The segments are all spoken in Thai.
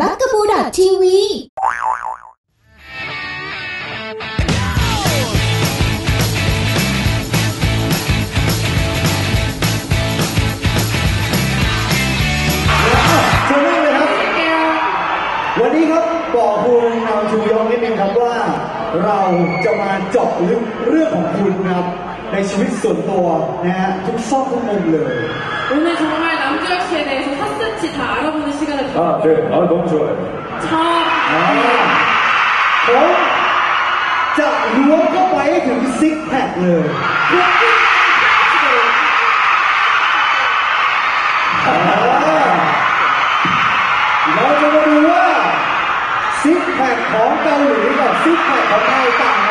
บักกะบูดอททีวีเชิญนั่งเลยครับ วันนี้ครับบอกคุณนำชูยองนิดนึงครับว่า เราจะมาเจาะลึกเรื่องของคุณครับ ในชีวิตส่วนตัวนะฮะทุกซอกทุกมุมเลย 오늘 정말 남주혁 씨에 대해서 샅샅이 다 알아보는 시간을 아, 네. 가져봤거든요. 아, 너무 좋아요. ชอบ อ่าผมจะล้วงเข้าไปให้ถึงซิกแพคเลย อ่าเราจะมาดูว่าซิกแพคของเกาหลีกับซิกแพคของไทยต่าง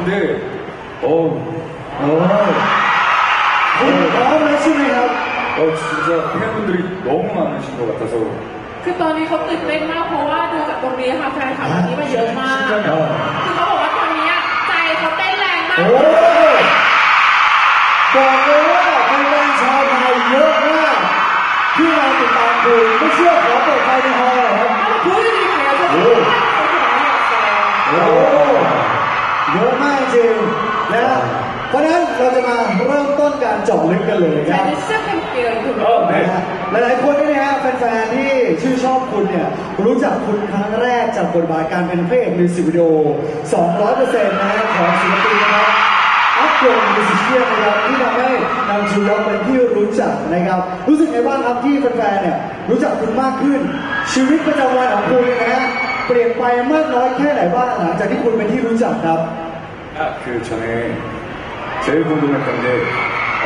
아, 근데, 어, โอ้ยคุณพร้อมแล้วใช่ไหมครับ 어, 진짜 팬분들이 너무 많으신 것 같아서 คือตอนนี้เขาตื่นเต้นมากเพราะว่าดูจากตรงนี้ค่ะแฟนคลับวันนี้มาเยอะมาก 심장이 아, คือเขาบอกว่าตอนนี้ใจเขาเต้นแรงมาก โอ้ยบอกเลยว่าแฟนๆชาวไทยเยอะมากที่มาติดตามคุณไม่เชื่อขอเปิดไฟใน เพราะฉะนั้นเราจะมาเริ่มต้นการเจาะลึกกันเลยค 자 รับ 이제 시작해볼게요. 인터뷰. 아, นะ 네. ฮะหลายๆคนนี่นะฮะแฟนๆที่ชื่นชอบคุณเนี่ยรู้จักคุณครั้งแรกจากบทบาทการเป็นพระเอกมิวสิกวิดีโอ 200%นะฮะของศิลปินนะครับอัพโกงมิวสิกเชียนะครับที่ทำให้นำจูยองเป็นที่รู้จักนะครับ รู้สึกไงบ้างครับที่แฟนๆเนี่ยรู้จักคุณมากขึ้น ชีวิตประจำวันของคุณนะฮะเปลี่ยนไปมากน้อยแค่ไหนบ้างหลังจากที่คุณเป็นที่รู้จักครับ 아, 그 전에 제일 궁금했던 게,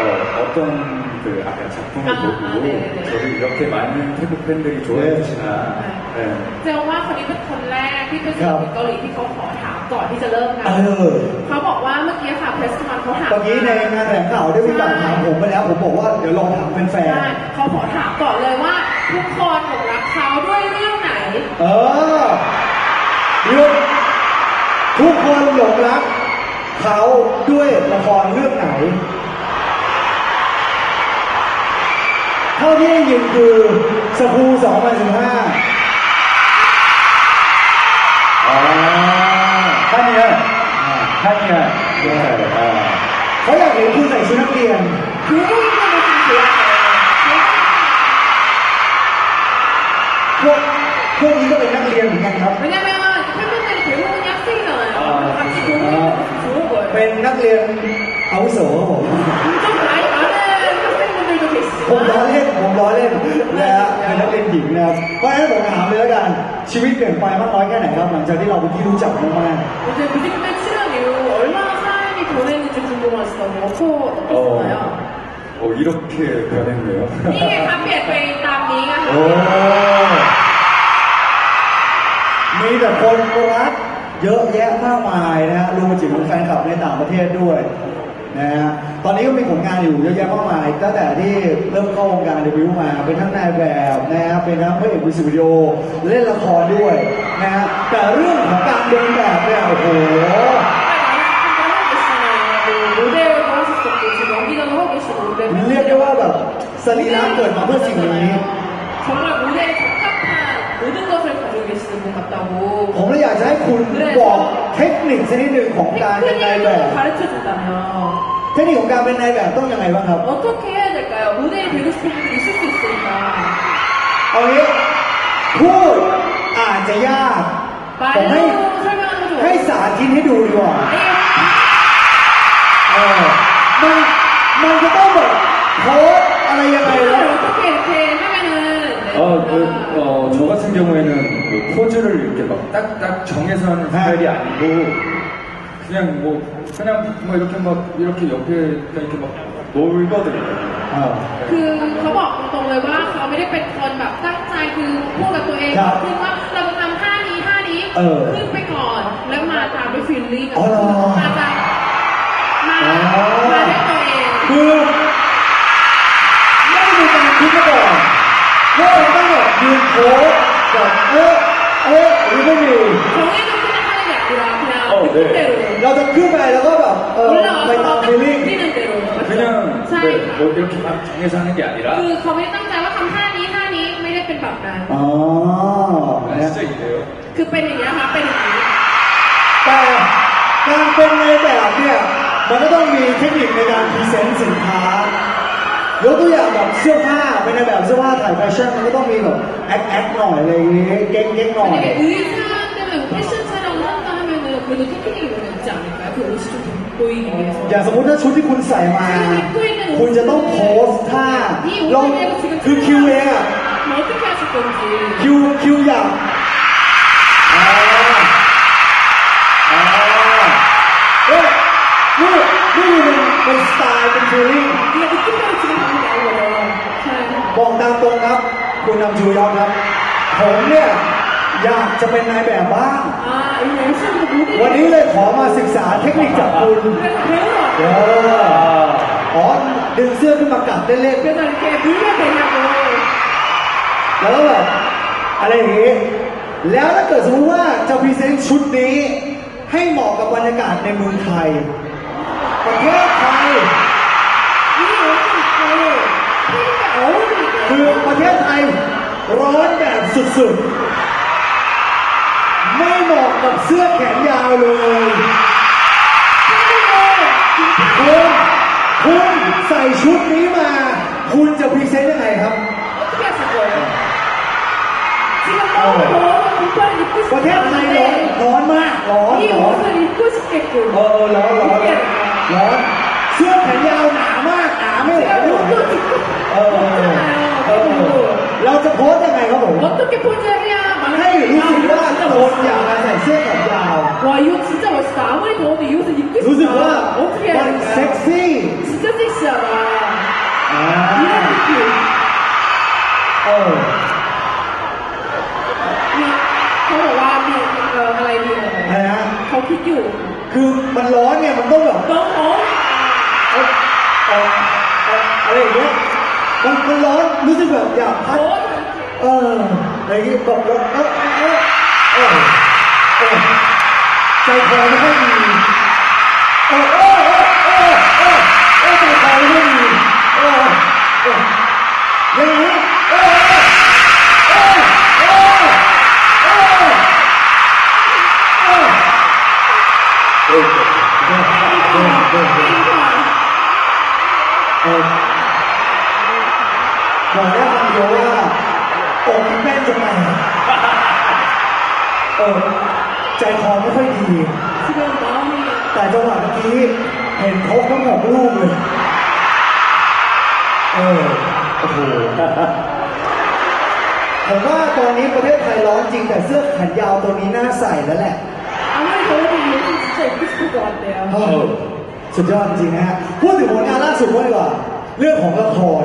어, 어떤 그 아까 작품을 아, 보고 아, 네네네. 저를 이렇게 많은 태국 팬들이 좋아해 주시나. 네. เจอว่าคนนี้เป็นคนแรกที่เป็นศิลปินเกาหลีที่เขาขอถามก่อนที่จะเริ่มงา เอน อ เขาบอกว่าเมื่อกี้ค่ะเพรสมันเขาถาม ตอนนี้ในงานแถลงข่าวได้มีการถามผมไปแล้ว ผมบอกว่าเดี๋ยวลองถามแฟน ใช่เขาขอถามก่อนเลยว่า ทุกคนหลงรักเขาด้วยเรื่องไหน ๆเออหยุดทุกคนหลงรัก เขาด้วยละครเรื่องไหน เท่าที่ยินคือสกู2015ท่านเนี่ยท่านเนี่ยเขาอยากเห็นคุณใส่ชุดนักเรียน คือไม่ได้เป็นคนเสียหพวกพวกนี้ก็เป็นนักเรียนเหมือนกันครับ เป็ 거예요. นนักเรียนอาวุโสครับผม 좀 나이 많은 학생분들도 ผมล้อ 계시지만 เล่นผมล้อเล่นนะฮะเป็นนักเรียนหญิงนะครับเพราะฉะนั้นผมถามเลยแล้วกัน ชีวิตเปลี่ยนไปมากน้อยแค่ไหนครับ หลังจากที่เราเป็นที่รู้จักมาก 이제 뮤직뱅 출연 이후 얼마나 삶이 변했는지 궁금하시다고 어떠셨나요? 어, 이렇게 변했네요. 이게 다 삐에 땀이가 ๆ โอ้มีแต่คนรัก เยอะแยะมากมายนะฮะรวมไปถึงแฟนคลับในต่างประเทศด้วยนะฮะตอนนี้ก็มีผลงานอยู่เยอะแยะมากมายตั้งแต่ที่เริ่มเข้าวงการเดบิวต์มา เป็นทั้งนายแบบนะฮะเป็นทั้งพระเอกมิวสิกวิดีโอเล่นละครด้วยนะฮะแต่เรื่องของการเดินแบบเนี่ยโอ้โห 모델도 하셨었고 지금 연기자도 하고 계시고 근데 เรียกได้ว่าแบบสรีระเกิดมาเพื่อสิ่งนี้ 정말 모델에 적합한 모든 것 ผมเลยอยากจะให้คุณบอกเทคนิคสักนิดหนึ่งของการเป็นนายแบบ 테크닉을 가르쳐 준다면 เทคนิคของการเป็นนายแบบต้องยังไงบ้างครับ 어떻게 해야 될까요? 모델이 되고 싶은 분들이 있을 수 있으니까 เอางี้พูดอาจจะยากผมให้ 말로 설명하는 거 ให้ 좋아요 สาธิตให้ดูดีกว่าเออมันมันจะต้องแบบโพสอะไรยังไงแล้ว 네, 어, 그, 어, 저 같은 경우에는 그 포즈를 이렇게 막 딱딱 정해서 하는 스타일이 아니고 그냥 뭐 그냥 뭐 이렇게 막 이렇게 옆에 이렇게 막 놀거든요. อ่า คือเขาบอกตรงๆเลยว่าเขาไม่ได้เป็นคนแบบตั้งใจคือพูดกับตัวเอง ครับ คือว่าเราจะทำท่านี้ท่านี้ เออ ขึ้นไปก่อนแล้วมาตามด้วยฟีลลิ่ง อ๋อเหรอ มาจากมา อ๋อ มาด้วยตัวเอง คือไม่ได้มีการคิดมาก่อน ว่าเราต้องแบบยืนโพสแบบเอ๊ะเอ๊ะหรือไม่มี 정해진 생각하는 게 아니라 그냥 어, 네. 느낌대로 เราจะขึ้นไปแล้วก็แบบเออไปตาม 올라가서 ฟีลลิ่ง 느끼는 대로 그냥 자 근데 뭐 이렇게 막 정해서 하는 게 아니라 คือเขาไม่ได้ตั้งใจว่าทำท่านี้ท่านี้ไม่ได้เป็นแบบนั้น อ๋อ 아, นะ 진짜 이래요. คือเป็นอย่างนี้ยค่ะเป็นอย่างนี้ แต่การเป็นในแบบเนี่ยมันก็ต้องมีเทคนิคในการพรีเซนต์สินค้า ยกตัวอย่างแบบเสื้อผ้าเป็นในแบบเสื้อผ้าถ่ายแฟชั่นมันก็ต้องมีแบบแอคแอคหน่อยอะไรอย่างเงี้ยเก่งเก่งหน่อย 만약에 의상 때문에 패션 촬영을 한다 하면은 그래도 캐릭터를 입지 않을까 요? 그 옷이 좀 보이기 위해 서. อย่างสมมติถ้าชุดที่คุณใส่มา คุณจะต้องโพสท่าลองคือคิวเองอะ.คิวคิวอย่างอ่าอ่าเฮ้ยนี่นี่มันเป็นสไตล์เป็นฟิลลิ่ง ครับ คุณนำจูยองครับ ผมเนี่ยอยากจะเป็นนายแบบบ้าง 아, 이 열심히 모델 วันนี้เลยขอมาศึกษาเทคนิคจากคุณ 그래서 배우러 เอ 왔어요 ออ๋อดึงเสื้อขึ้นมากัดเล่น 그래서 이렇게 물면 되냐고 ๆแล้วก็แบบอะไรอย่างงี้ แล้วถ้าเกิดสมมติว่าจะพรีเซนต์ชุดนี้ ให้เหมาะกับบรรยากาศในเมืองไทย ประเทศไทย ย คือประเทศไทยร้อนแบบสุดๆ ไม่เหมาะกับเสื้อแขนยาวเลย คุณคุณใส่ชุดนี้มา คุณจะพรีเซนต์ยังไงครับ 어떻게 하실 거예요? 지금 너무 더워서 빈팔을 입고 ประเทศไทยร้อน 싶은데 ร้อนมากร้อน 이 ร้อน 옷을 입고 싶게끔 เออร้อนร้อนร้อนเสื้อแขนยาวหนามากหนาไม่ไหว มันมันร้อนรู้สึกแบบอยากพัดโอ๊ตเอออะไรอย่างเงี้ยบบแบบเออเออเออเออใจคอไม่ค่อยดีเออเออเออเออเออเออใจคอไม่ค่อยดีเออเอออย่างนี้เออเออเออเออเออเออเออ บอกได้คำเดียวว่าอกมันแน่นจังเลยเออใจคอไม่ค่อยดี 지금 마음이 แต่จังหวะเมื่อกี้เห็นครบทั้งหกลูกเลย เออ โอ้โห ผมว่าตอนนี้ประเทศไทยร้อนจริงแต่เสื้อแขนยาวตัวนี้น่าใส่แล้วแหละ 아무리 더워도 이 옷은 진짜 입고 싶을 것 같아요. เออสุดยอดจริงๆนะฮะ พูดถึงผลงานล่าสุดบ้างดีกว่า เรื่องของละคร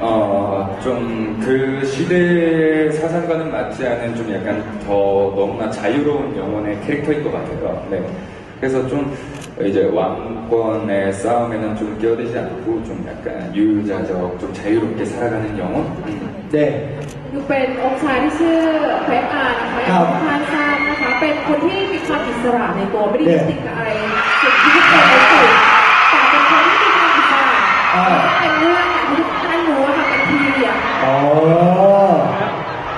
어, 좀 그 시대의 사상과는 맞지 않은 좀 약간 더 너무나 자유로운 영혼의 캐릭터인 것 같아요. 네. 그래서 좀 이제 왕권의 싸움에는 좀 끼어들지 않고 좀 약간 유유자적, 좀 자유롭게 살아가는 영혼? 음. เด็ก คือเป็นองค์ชายที่ชื่อเฟสอาร์นะคะอย่างที่ท่านทราบนะคะ เป็นคนที่มีความอิสระในตัวไม่ได้ยึดติดกับอะไรสิ่งที่ทุกคนรู้สึกแต่เป็นคนที่มีความอิสระแล้วก็เป็นเรื่องอย่างที่ทุกท่าน ออ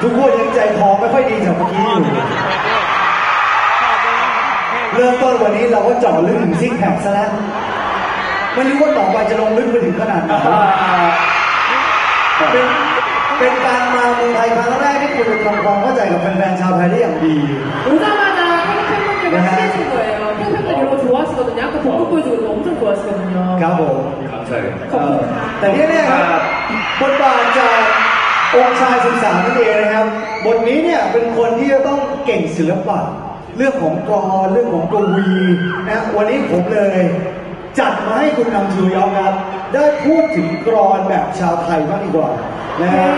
ทุกคนยังใจคอไม่ค่อยดีจากเมื่อกี้อยู่เริ่มต้นวันนี้เราก็เจาะลึกถึงซิกแพคซะแล้วไม่รู้ว่าต่อไปจะลงลึกไปถึงขนาดไหนเป็นการมาเมืองไทยครั้งแรกที่คุณจะทำความเข้าใจกับแฟนๆชาวไทยได้อย่างดีรู้จักมา 제가 친해진 거예 요. 팬분들 이런 거 좋아하시거든 요. 아까 벚꽃 보여주고엄청 좋아하시거든 요. ครับผม 감사해 요. เอ่อแต่ที่แน่ๆครับทองค์ชายศึกษานั่นเองนะครับ บทนี้เนี่ยเป็นคนที่จะต้องเก่งศิลปะ เรื่องของกรอเรื่องของกวีนะวันนี้ผมเลย จัดมาให้คุณนำชูยองครับ ได้พูดถึงกรอนแบบชาวไทยมากดีกว่านะฮะ,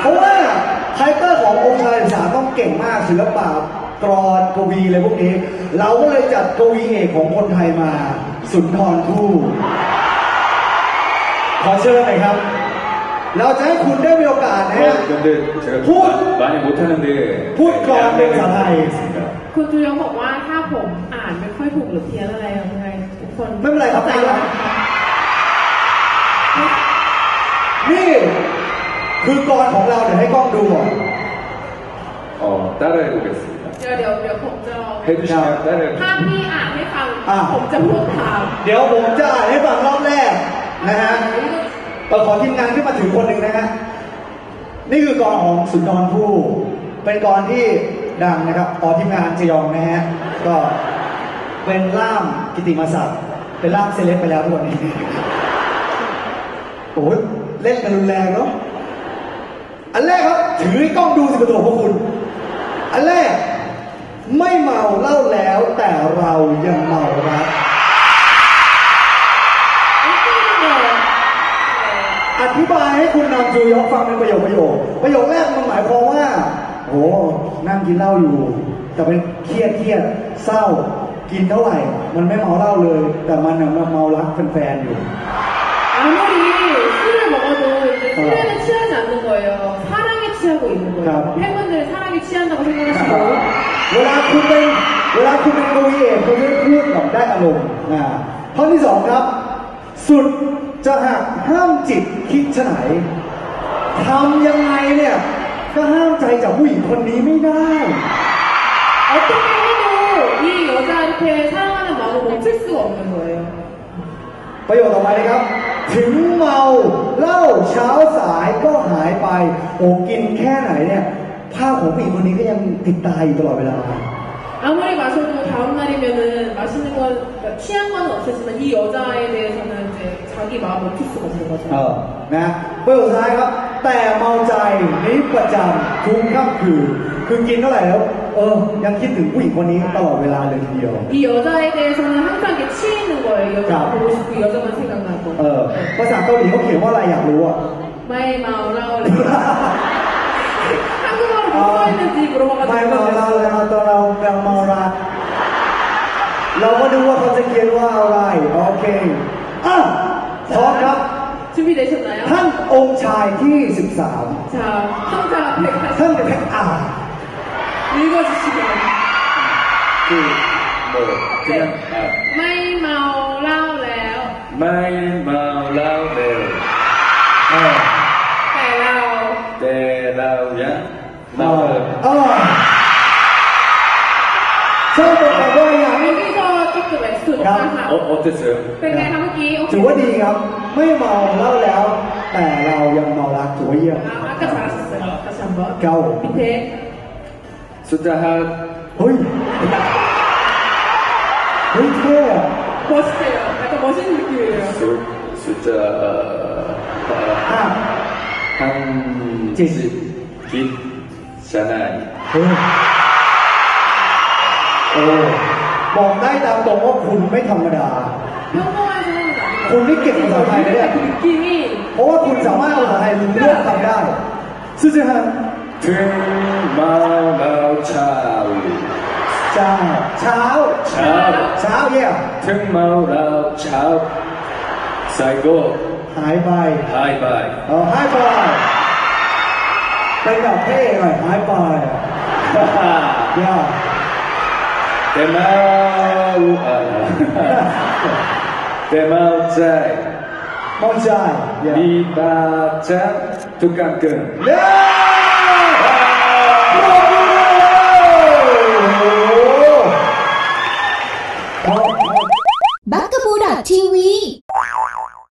เพราะว่าไารคเตอร์ขององค์ชายศึกษาต้องเก่งมากศิลปะ กรอนกวีอะไรพวกนี้ เราก็เลยจัดกวีเอกของคนไทยมา สุนทรภู่ขอเชิญหน่อยครับ เราจะให้คุณได้มีโอกาสนะฮะ 어, 근데 제가 พูด 많이 못하는데พูดก่อนเป็นภาษาไทย 있습니다. คุณจูยงบอกว่าถ้าผมอ่านไม่ค่อยถูกหรือเพี้ยนอะไรยังไงทุกคน ไม่เป็นไรครับ ใจ ไม่เป็นไร นี่คือกรของเราเดี๋ยวให้กล้องดูก่อน 어, 따라해보겠습니다. 다. เดี๋ยวเดี๋ยวผมจะลองนะเป็ชาได้เลย ถ้าพี่อ่านให้ฟังอ่ผมจะพูดถามเดี๋ยวผมจะอ่านให้ฟังรอบแรกนะฮะเราขอทีมงานขึ้นมาถึงคนหนึ่งนะฮะ นี่คือกองของสุนทรภู่เป็นกองที่ดังนะครับขอทีมงานจะยองนะฮะ ก็เป็นล่ามกิติมศักดิ์ เป็นล่ามเซเลบไปแล้วทุกคนนี้ โอ้ยเล่นกันรุนแรงเนาะ อันแรกครับ ถือกล้องดูสิบตัวพวกคุณ อันแรก ไม่เมาเหล้าแล้วแต่เรายังเมารัก อธิบายให้คุณนำจูยอกฟังเป็นประโยคประโยค ประโยคแรกมันหมายความว่า โห นั่งกินเหล้าอยู่ แต่เป็นเครียดเครียดเศร้า กินเท่าไหร่ มันไม่เมาเหล้าเลย แต่มันน่ะมันเมารักแฟนๆอยู่ 아무리 술을 먹어도 이제 술에는 취하지 않는 거예요. 사랑에 취하고 있는 거예요. ครับ 팬분들 사랑에 취한다고 생각하시고 เวลาคุณเป็นเวลาคุณเป็นกวีเอกคุณจะพูดแบบได้อารมณ์อ่าข้อที่สองครับ สุดจะหักห้ามจิตคิดฉะไหนทำยังไงเนี่ย ก็ห้ามใจจากผู้หญิงคนนี้ไม่ได้ 어떻게 해도 이 여자한테 사랑하는 마음을 멈출 수가 없는 거예요. ประโยคต่อไปนะครับ ถึงเมาเหล้าเช้าสายก็หายไป โอ้กินแค่ไหนเนี่ยภาพของผู้หญิงคนนี้ก็ยังติดตาอยู่ตลอดเวลา 아무리 마셔도 다음 날이면은 마시는 건 그러니까 취한 건 없었지만 이 여자에 대해서는 이제 자기 마음 멈출 수가 없는 เอ 거죠. อ นะประโยคสุดท้ายครับ แต่เมาใจนี้ประจำทุกค่ำคืน คือกินเท่าไหร่แล้ว เออ ยังคิดถึงผู้หญิงคนนี้ตลอดเวลาเลยทีเดียว 이여자에대해서는항상이렇게치이는거예요여자보고싶고여자만생각나고เออภาษาเกาหลีเขาเขียนว่าอะไรอยากรู้อะไม่เมาเล่าเลย한국어로뭐써있는지물어봐가지고ไม่เมาเล่าเลยตอวเราเราเมาราเราก็ดูว่าเขาจะเขียนว่าอะไรโอเคอะพร้องครับ 준비되셨나 요? 한 옹차이 23. 자, 성자 180. 성자 1 0 0 읽어주시겠어 요? คือโบกเครื่องครับ ไม่เมาเหล้าแล้ว ไม่เมาเหล้าเล้วแต่เราแต่เราเมาเร็ว 아, 처음 봤다고 แต่วัน 하면 นี้ก็จะสวยสุดนะคะโอ้โอเจ๋อ เป็นไงคะเมื่อกี้โอเถือว่าดีครับ ไม่เมาเหล้าแล้ว แต่เรายังเมารักถือว่าเยี่ยมเอากระชับกระชับกเก่าพี่เท สุดจะฮยเฮ้ยเฮ้ยเท่อะโพสิ่งแต่ก็โพสเทลคือสุดสุดจะห้าห้าจิตกิจชนะเฮ้ยโอ้บอกได้ตามตรงว่าคุณไม่ธรรมดา คุณนี่เก่งภาษาไทยนะเนี่ยเพราะว่าคุณสามารถเอาภาษาไทยเลือกคำได้ซึ่งฮะ Tomorrow Charlie. Chào. Chào. Chào. Chào yeah. Tomorrow Chào. Sài Gòn. hi bài. hi bài. oh hi bài. Đây là thế rồi, hai bài. yeah. Tomorrow. Tomorrow Chào. Mong Chào. Yeah. Đi ba chát. Tukang Cường. Yeah. กระบูดทีวี